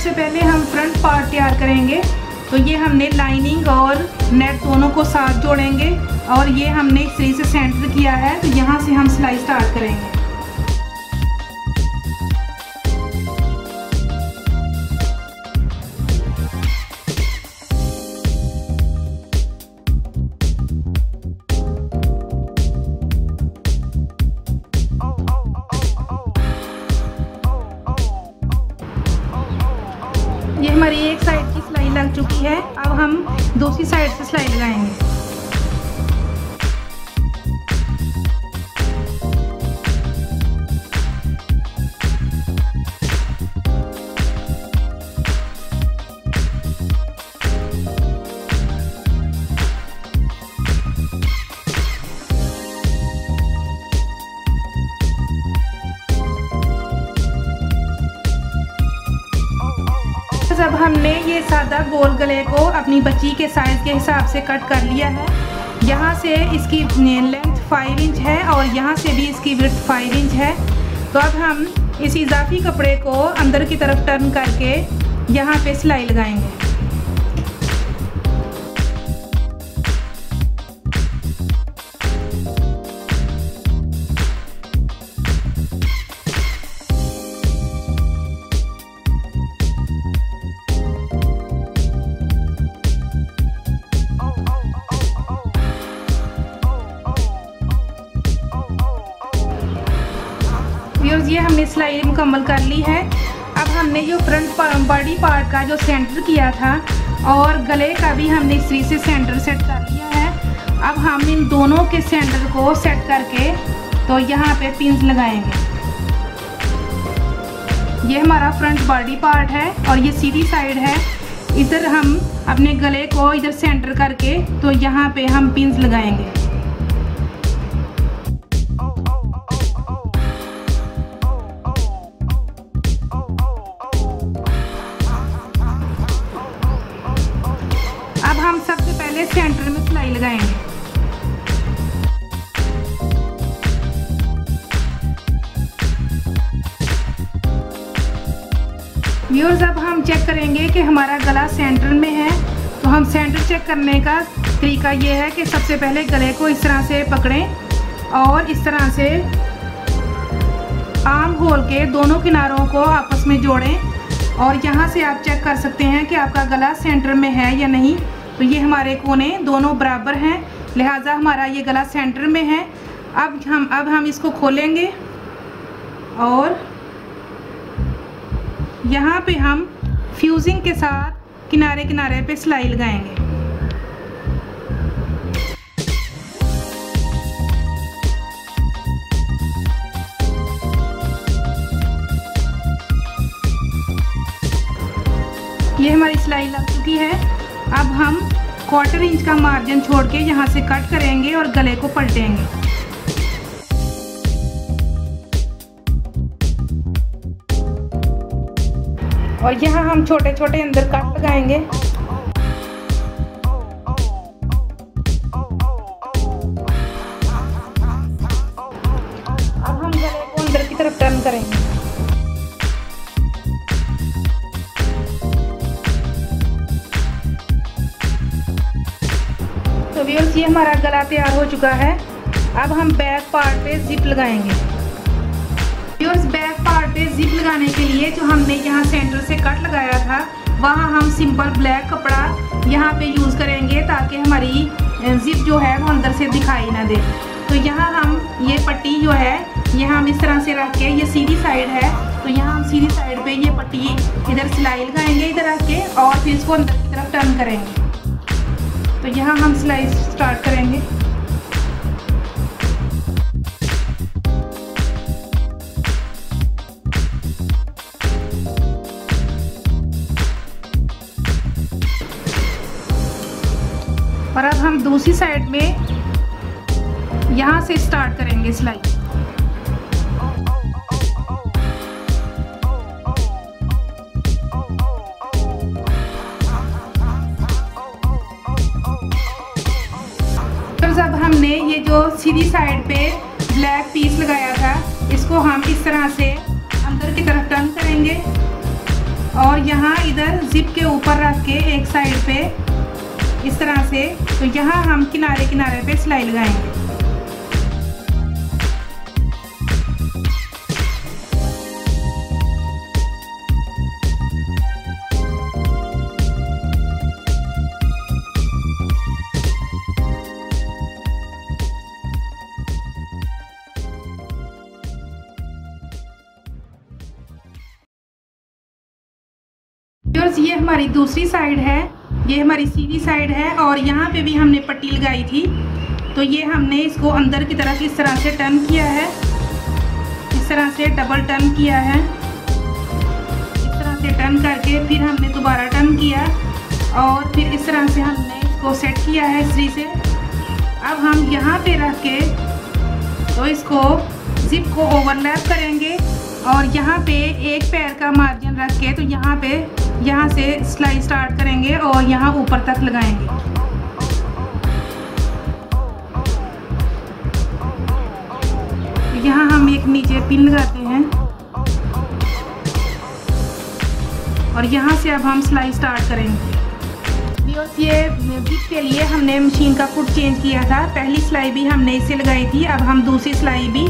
सबसे पहले हम फ्रंट पार्ट तैयार करेंगे। तो ये हमने लाइनिंग और नेट दोनों को साथ जोड़ेंगे और ये हमने इस से सेंटर किया है। तो यहाँ से हम सिलाई स्टार्ट करेंगे। ये गोल गले को अपनी बच्ची के साइज़ के हिसाब से कट कर लिया है। यहाँ से इसकी लेंथ फाइव इंच है और यहाँ से भी इसकी विथ फाइव इंच है। तो अब हम इस इजाफी कपड़े को अंदर की तरफ़ टर्न करके यहाँ पे सिलाई लगाएँगे। ये हमने सिलाई मुकम्मल कर ली है। अब हमने जो फ्रंट बॉडी पार्ट का जो सेंटर किया था और गले का भी हमने इसी से सेंटर सेट कर लिया है। अब हम इन दोनों के सेंटर को सेट करके तो यहाँ पे पिंस लगाएँगे। ये हमारा फ्रंट बॉडी पार्ट है और ये सीधी साइड है। इधर हम अपने गले को इधर सेंटर करके तो यहाँ पे हम पिंस लगाएँगे। व्यूअर्स अब हम चेक करेंगे कि हमारा गला सेंटर में है। तो हम सेंटर चेक करने का तरीका ये है कि सबसे पहले गले को इस तरह से पकड़ें और इस तरह से आम होल के दोनों किनारों को आपस में जोड़ें। और यहाँ से आप चेक कर सकते हैं कि आपका गला सेंटर में है या नहीं। तो ये हमारे कोने दोनों बराबर हैं, लिहाजा हमारा ये गला सेंटर में है। अब हम अब हम इसको खोलेंगे और यहाँ पे हम फ्यूजिंग के साथ किनारे किनारे पे सिलाई लगाएँगे। ये हमारी सिलाई लग चुकी है। अब हम क्वार्टर इंच का मार्जिन छोड़ के यहाँ से कट करेंगे और गले को पलटेंगे। और यहाँ हम छोटे छोटे अंदर कट लगाएँगे। अब हम गले को अंदर की तरफ़ टर्न करेंगे। तो व्यूअर्स ये हमारा गला तैयार हो चुका है। अब हम बैक पार्ट पे जिप लगाएँगे। व्यूअर्स बैक पे जिप लगाने के लिए जो हमने यहाँ सेंटर से कट लगाया था, वहाँ हम सिंपल ब्लैक कपड़ा यहाँ पे यूज़ करेंगे ताकि हमारी जिप जो है वो अंदर से दिखाई ना दे। तो यहाँ हम ये पट्टी जो है ये हम इस तरह से रख के, ये सीधी साइड है तो यहाँ हम सीधी साइड पे ये पट्टी इधर सिलाई लगाएँगे इधर रख के और फिर इसको अंदर की तरफ़ टर्न करेंगे। तो यहाँ हम सिलाई स्टार्ट करेंगे। दूसरी साइड में यहाँ से स्टार्ट करेंगे सिलाई जब हमने ये जो सीधी साइड पे ब्लैक पीस लगाया था, इसको हम इस तरह से अंदर की तरफ़ टर्न करेंगे और यहाँ इधर जिप के ऊपर रख के एक साइड पे इस तरह से तो यहाँ हम किनारे किनारे पे सिलाई लगाएँगे। ये हमारी दूसरी साइड है। ये हमारी सीधी साइड है और यहाँ पे भी हमने पट्टी लगाई थी। तो ये हमने इसको अंदर की तरफ़ इस तरह से टर्न किया है। इस तरह से डबल टर्न किया है। इस तरह से टर्न करके फिर हमने दोबारा टर्न किया और फिर इस तरह से हमने इसको सेट किया है इसी से। अब हम यहाँ पे रख के तो इसको जिप को ओवरलैप करेंगे और यहाँ पे एक पैर का मार्जिन रख के तो यहाँ पे यहाँ से सिलाई स्टार्ट करेंगे और यहाँ ऊपर तक लगाएँगे। यहाँ हम एक नीचे पिन लगाते हैं। और यहाँ से अब हम सिलाई स्टार्ट करेंगे। ये बिट के लिए हमने मशीन का फुट चेंज किया था। पहली सिलाई भी हमने इससे लगाई थी, अब हम दूसरी सिलाई भी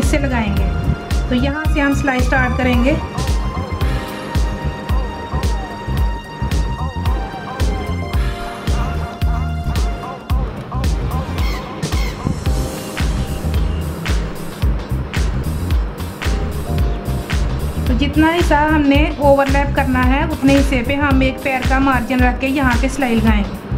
इससे लगाएँगे। तो यहाँ से हम सिलाई स्टार्ट करेंगे। जितना हिस्सा हमने ओवरलैप करना है। उतने हिस्से पे हम एक पैर का मार्जिन रख के यहाँ पे सिलाई लगाएँगे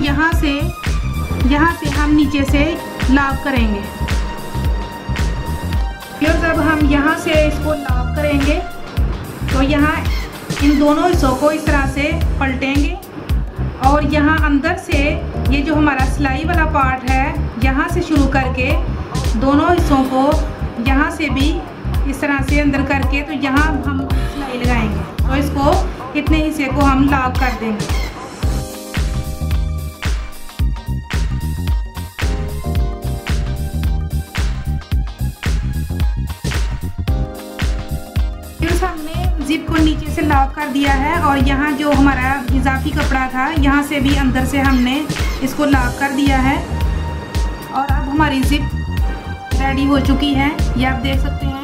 यहाँ से यहाँ से हम नीचे से लाभ करेंगे। फिर जब हम यहाँ से इसको लाभ करेंगे तो यहाँ इन दोनों हिस्सों को इस तरह से पलटेंगे और यहाँ अंदर से ये जो हमारा सिलाई वाला पार्ट है, यहाँ से शुरू करके दोनों हिस्सों को यहाँ से भी इस तरह से अंदर करके तो यहाँ हम सिलाई लगाएँगे। तो इसको इतने हिस्से को हम लाभ कर देंगे। लॉक कर दिया है और यहाँ जो हमारा इजाफी कपड़ा था, यहाँ से भी अंदर से हमने इसको लॉक कर दिया है। और अब हमारी जिप रेडी हो चुकी है। ये आप देख सकते हैं।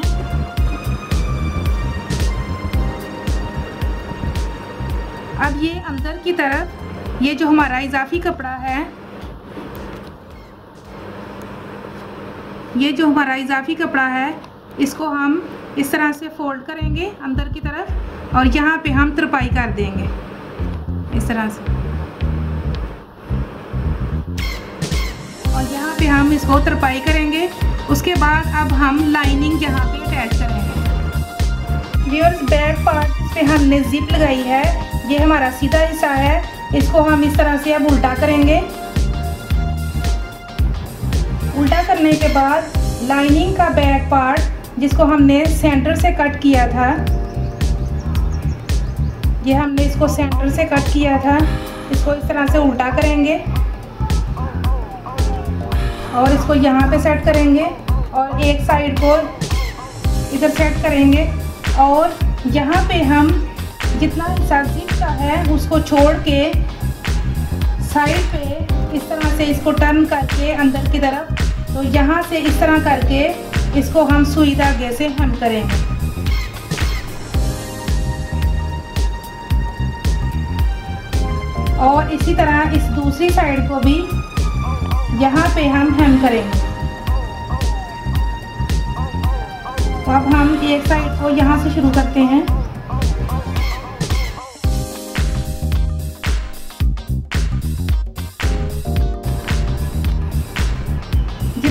अब ये अंदर की तरफ़, ये जो हमारा इजाफी कपड़ा है, ये जो हमारा इजाफी कपड़ा है, इसको हम इस तरह से फोल्ड करेंगे अंदर की तरफ़ और यहाँ पे हम तरपाई कर देंगे। इस तरह से। और यहाँ पे हम इसको तरपाई करेंगे। उसके बाद अब हम लाइनिंग यहाँ पे अटैच करेंगे। व्यूअर्स बैक पार्ट पे हमने जिप लगाई है। ये हमारा सीधा हिस्सा है। इसको हम इस तरह से अब उल्टा करेंगे। उल्टा करने के बाद लाइनिंग का बैक पार्ट जिसको हमने सेंटर से कट किया था। ये हमने इसको सेंटर से कट किया था। इसको इस तरह से उल्टा करेंगे। और इसको यहाँ पे सेट करेंगे और एक साइड को इधर सेट करेंगे। और यहाँ पे हम जितना हिस्सा का है, उसको छोड़ के साइड पे इस तरह से इसको टर्न करके अंदर की तरफ़। तो यहाँ से इस तरह करके इसको हम सुई धागे से हम करेंगे। और इसी तरह इस दूसरी साइड को भी यहाँ पे हम हेम करेंगे। अब हम एक साइड को यहाँ से शुरू करते हैं।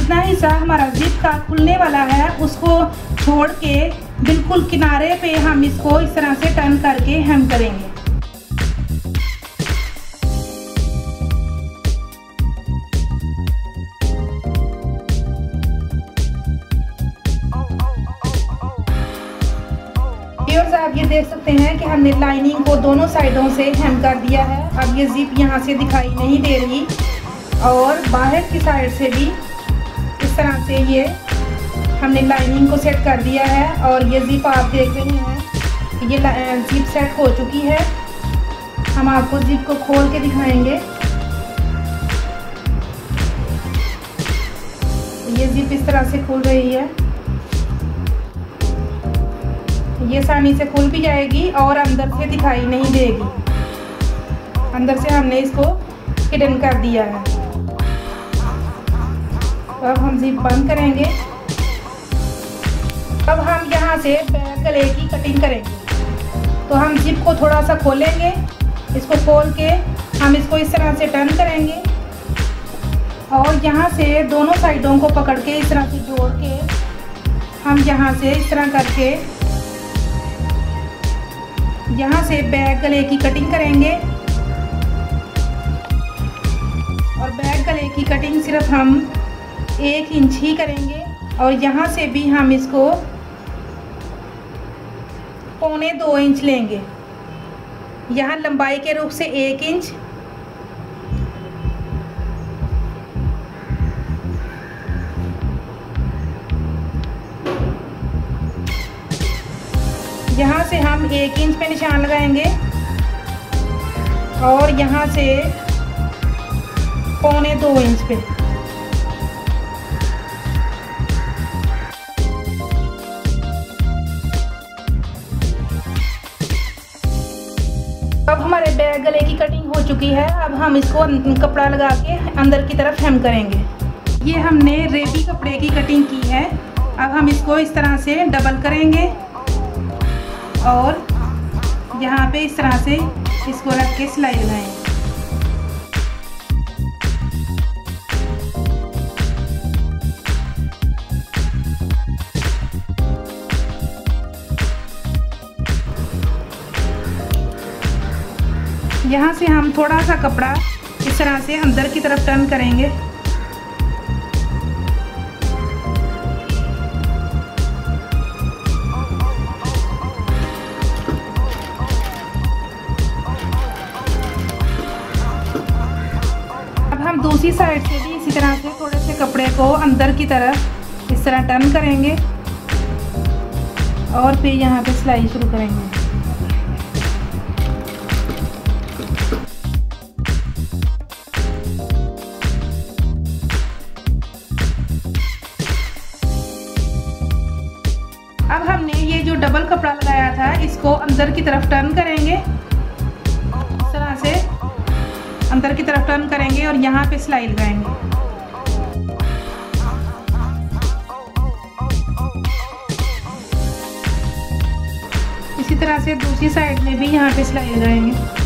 जितना हिस्सा हमारा जिप का खुलने वाला है, उसको छोड़ के बिल्कुल किनारे पे हम इसको इस तरह से टर्न करके हम करेंगे। आप ये देख सकते हैं कि हमने लाइनिंग को दोनों साइडों से हेम कर दिया है। अब ये जिप यहाँ से दिखाई नहीं दे रही और बाहर की साइड से भी तरह से ये हमने लाइनिंग को सेट कर दिया है और ये ज़िप आप देख रहे हैं, ये ज़िप सेट हो चुकी है। हम आपको ज़िप को खोल के दिखाएँगे। ये ज़िप इस तरह से खुल रही है। ये आसानी से खुल भी जाएगी और अंदर से दिखाई नहीं देगी। अंदर से हमने इसको हिडन कर दिया है। अब हम जिप बंद करेंगे। अब हम यहाँ से गले की कटिंग करेंगे। तो हम जिप को थोड़ा सा खोलेंगे इसको खोल के हम इसको इस तरह से टर्न करेंगे। और यहाँ से दोनों साइडों को पकड़ के इस तरह से जोड़ के हम यहाँ से इस तरह करके यहाँ से बैक गले की कटिंग करेंगे। और बैक गले की कटिंग सिर्फ़ हम एक इंच ही करेंगे और यहाँ से भी हम इसको पौने दो इंच लेंगे। यहाँ लंबाई के रूप से एक इंच। यहाँ से हम एक इंच पे निशान लगाएँगे और यहाँ से पौने दो इंच पे। हो चुकी है। अब हम इसको कपड़ा लगा के अंदर की तरफ़ हेम करेंगे। ये हमने रेबी कपड़े की कटिंग की है। अब हम इसको इस तरह से डबल करेंगे और यहाँ पे इस तरह से इसको रख के सिलाई लगाएँ यहाँ से हम थोड़ा सा कपड़ा इस तरह से अंदर की तरफ़ टर्न करेंगे। अब हम दूसरी साइड से भी इसी तरह से थोड़े से कपड़े को अंदर की तरफ़ इस तरह टर्न करेंगे और फिर यहाँ पे सिलाई शुरू करेंगे। इसको अंदर की तरफ़ टर्न करेंगे। इस तरह से अंदर की तरफ़ टर्न करेंगे और यहाँ पे सिलाई लगाएँगे। इसी तरह से दूसरी साइड में भी यहाँ पे सिलाई लगाएँगे।